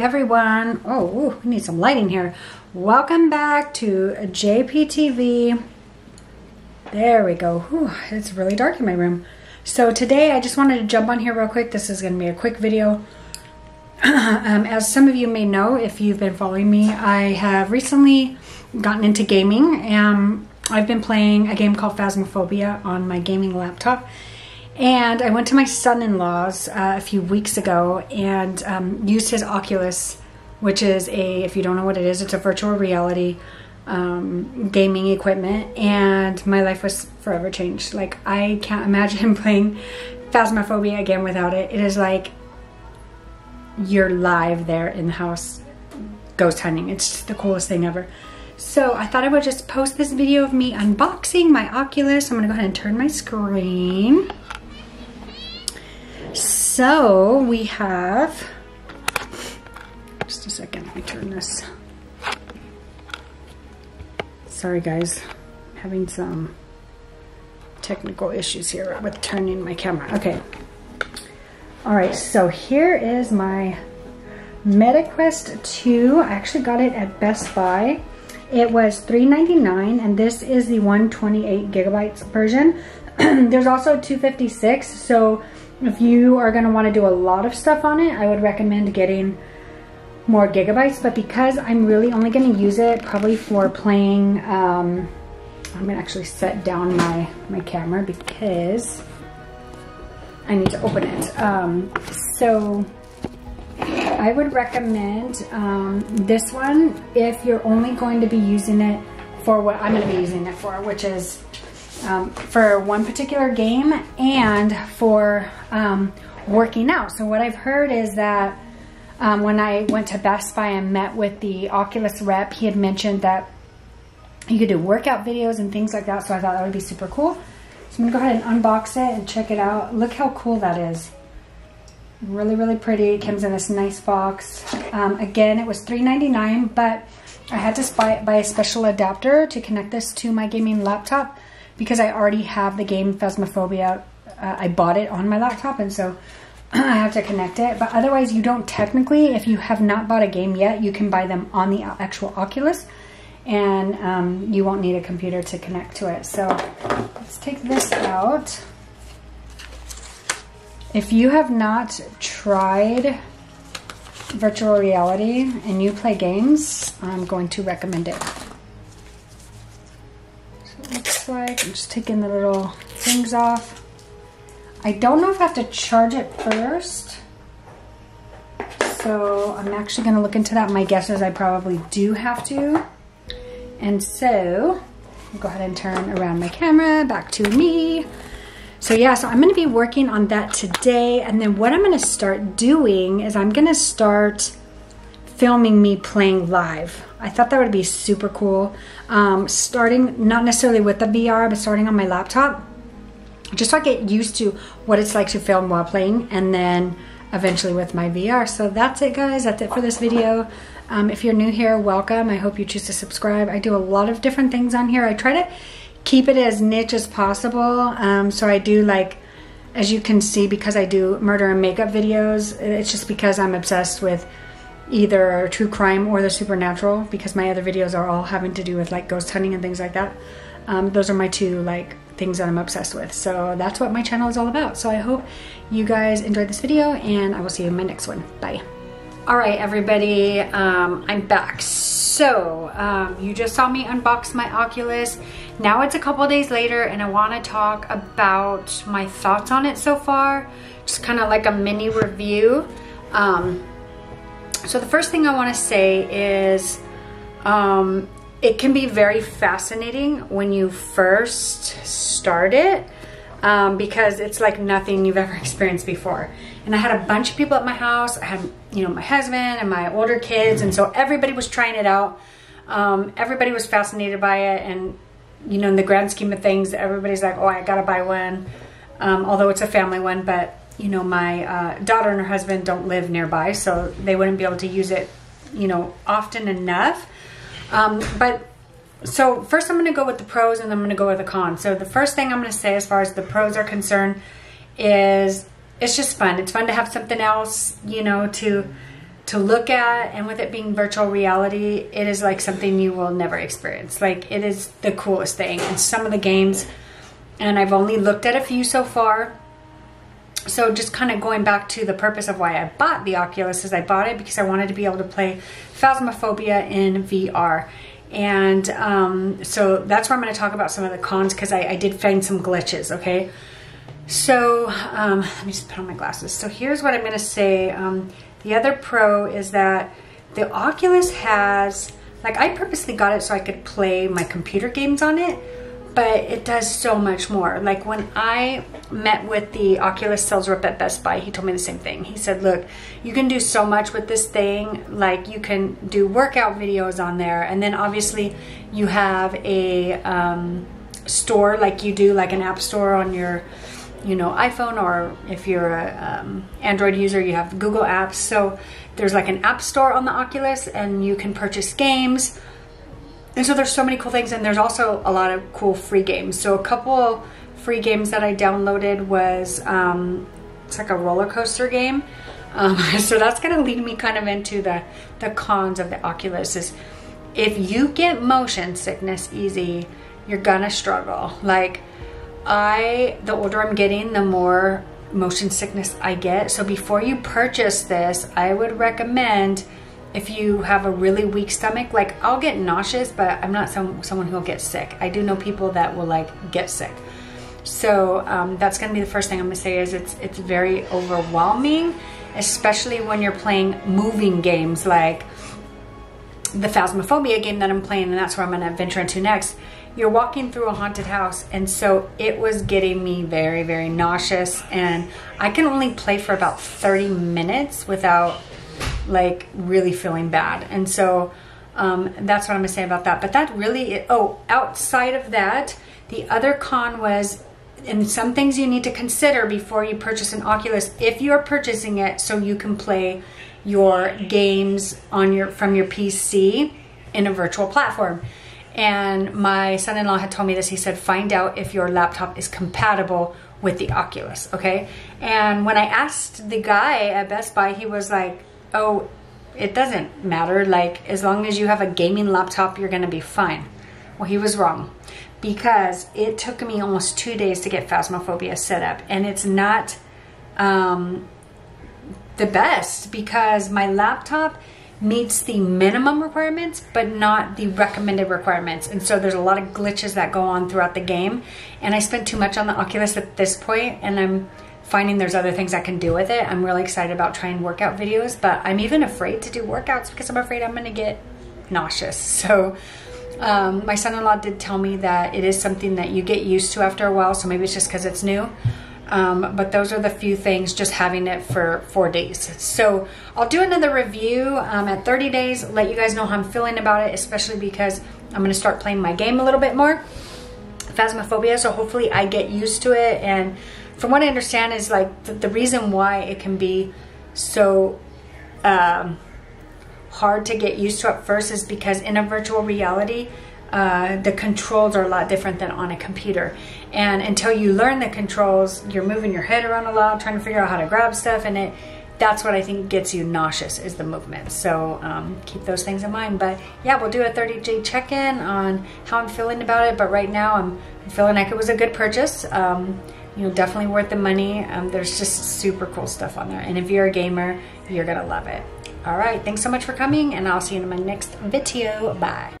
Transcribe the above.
everyone. Oh, we need some lighting here. Welcome back to JPTV. There we go. It's really dark in my room. So today I just wanted to jump on here real quick. This is going to be a quick video. um, as some of you may know, if you've been following me, I have recently gotten into gaming. Um, I've been playing a game called Phasmophobia on my gaming laptop. And I went to my son-in-law's uh, a few weeks ago and um, used his Oculus, which is a, if you don't know what it is, it's a virtual reality um, gaming equipment. And my life was forever changed. Like, I can't imagine playing Phasmophobia again without it. It is like you're live there in the house ghost hunting. It's just the coolest thing ever. So I thought I would just post this video of me unboxing my Oculus. I'm gonna go ahead and turn my screen. So we have, just a second, let me turn this. Sorry guys, having some technical issues here with turning my camera. Okay. All right, so here is my MetaQuest 2. I actually got it at Best Buy. It was $3.99 and this is the 128 gigabytes version. There's also 256, so if you are going to want to do a lot of stuff on it, I would recommend getting more gigabytes. But because I'm really only going to use it probably for playing, um, I'm to actually set down my, my camera because I need to open it. Um, so I would recommend um, this one if you're only going to be using it for what I'm going to be using it for, which is um, for one particular game and for um, working out. So what I've heard is that um, when I went to Best Buy and met with the Oculus rep, he had mentioned that you could do workout videos and things like that. So I thought that would be super cool. So I'm gonna go ahead and unbox it and check it out. Look how cool that is. Really, really pretty. It comes in this nice box. Um, again, it was $3.99, but I had to buy, buy a special adapter to connect this to my gaming laptop because I already have the game Phasmophobia. Uh, I bought it on my laptop and so I have to connect it. But otherwise you don't technically, if you have not bought a game yet, you can buy them on the actual Oculus and um, you won't need a computer to connect to it. So let's take this out. If you have not tried virtual reality and you play games, I'm going to recommend it I'm just taking the little things off. I don't know if I have to charge it first. So I'm actually gonna look into that. My guess is I probably do have to. And so, go ahead and turn around my camera back to me. So yeah, so I'm gonna be working on that today. And then what I'm gonna start doing is I'm gonna start filming me playing live. I thought that would be super cool. Um, starting, not necessarily with the VR, but starting on my laptop, just so I get used to what it's like to film while playing, and then eventually with my VR. So that's it, guys. That's it for this video. Um, if you're new here, welcome. I hope you choose to subscribe. I do a lot of different things on here. I try to keep it as niche as possible. Um, so I do like, as you can see, because I do murder and makeup videos, it's just because I'm obsessed with either true crime or the supernatural because my other videos are all having to do with like ghost hunting and things like that. Um, those are my two like things that I'm obsessed with. So that's what my channel is all about. So I hope you guys enjoyed this video and I will see you in my next one. Bye. All right, everybody, um, I'm back. So um, you just saw me unbox my Oculus. Now it's a couple days later and I wanna talk about my thoughts on it so far. Just kind of like a mini review. Um, so the first thing I want to say is um, it can be very fascinating when you first start it um, because it's like nothing you've ever experienced before. And I had a bunch of people at my house. I had, you know, my husband and my older kids. And so everybody was trying it out. Um, everybody was fascinated by it. And, you know, in the grand scheme of things, everybody's like, oh, I got to buy one. Um, although it's a family one, but you know, my uh, daughter and her husband don't live nearby, so they wouldn't be able to use it, you know, often enough. Um, but so first I'm going to go with the pros and then I'm going to go with the cons. So the first thing I'm going to say as far as the pros are concerned is it's just fun. It's fun to have something else, you know, to to look at and with it being virtual reality it is like something you will never experience like it is the coolest thing and some of the games and I've only looked at a few so far so just kind of going back to the purpose of why I bought the Oculus is I bought it because I wanted to be able to play Phasmophobia in VR and um, so that's where I'm going to talk about some of the cons because I, I, did find some glitches okay? So um, let me just put on my glasses. So here's what I'm going to say um, the other pro is that the Oculus has, like I purposely got it so I could play my computer games on it, but it does so much more. Like when I met with the Oculus sales rep at Best Buy, he told me the same thing. He said, look, you can do so much with this thing. Like you can do workout videos on there. And then obviously you have a um, store like you do, like an app store on your you know iphone or if you're a um, android user you have google apps so there's like an app store on the oculus and you can purchase games and so there's so many cool things and there's also a lot of cool free games. So a couple free games that i downloaded was um, it's like a roller coaster game. Um, so that's to lead me kind of into the the cons of the oculus is if you get motion sickness easy you're gonna struggle. Like I, the older I'm getting, the more motion sickness I get. So before you purchase this, I would recommend if you have a really weak stomach, like I'll get nauseous, but I'm not some, someone who will get sick. I do know people that will like get sick. So um, that's gonna be the first thing I'm gonna say is it's, it's very overwhelming, especially when you're playing moving games like the Phasmophobia game that I'm playing, and that's where I'm gonna venture into next you're walking through a haunted house and so it was getting me very very nauseous and I can only play for about 30 minutes without like really feeling bad and so um, that's what I'm gonna say about that but that really oh outside of that the other con was and some things you need to consider before you purchase an Oculus if you're purchasing it so you can play your games on your from your PC in a virtual platform and my son-in-law had told me this. He said, find out if your laptop is compatible with the Oculus, okay? And when I asked the guy at Best Buy, he was like, oh, it doesn't matter. Like, as long as you have a gaming laptop, you're gonna be fine. Well, he was wrong because it took me almost two days to get Phasmophobia set up. And it's not um, the best because my laptop meets the minimum requirements, but not the recommended requirements. And so there's a lot of glitches that go on throughout the game. And I spent too much on the Oculus at this point, and I'm finding there's other things I can do with it. I'm really excited about trying workout videos, but I'm even afraid to do workouts because I'm afraid I'm gonna get nauseous. So um, my son-in-law did tell me that it is something that you get used to after a while, so maybe it's just because it's new. Um, but those are the few things just having it for four days. So I'll do another review um, at 30 days, let you guys know how I'm feeling about it, especially because I'm gonna start playing my game a little bit more, Phasmophobia, so hopefully I get used to it. And from what I understand is like the, the reason why it can be so um, hard to get used to at first is because in a virtual reality, uh, the controls are a lot different than on a computer. And until you learn the controls, you're moving your head around a lot, trying to figure out how to grab stuff, and it that's what I think gets you nauseous is the movement. So um, keep those things in mind. But yeah, we'll do a 30 day check in on how I'm feeling about it. But right now, I'm, feeling like it was a good purchase. Um, you know, definitely worth the money. Um, there's just super cool stuff on there. And if you're a gamer, you're gonna love it. All right, thanks so much for coming, and I'll see you in my next video. Bye.